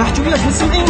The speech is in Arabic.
راح تقول لك مستمعين